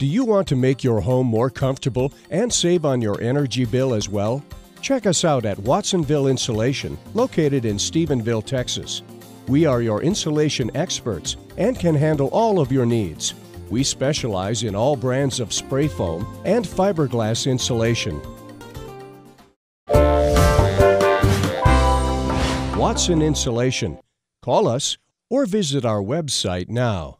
Do you want to make your home more comfortable and save on your energy bill as well? Check us out at Watson Insulation, located in Stephenville, Texas. We are your insulation experts and can handle all of your needs. We specialize in all brands of spray foam and fiberglass insulation. Watson Insulation. Call us or visit our website now.